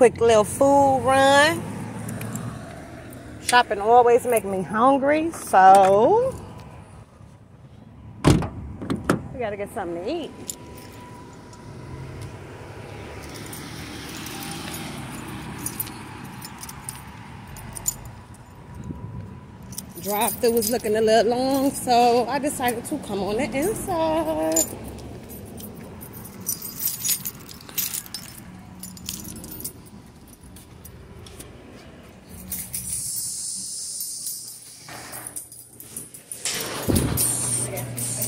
quick little food run. Shopping always make me hungry, so we gotta get something to eat. drive through was looking a little long, so I decided to come on the inside. experience.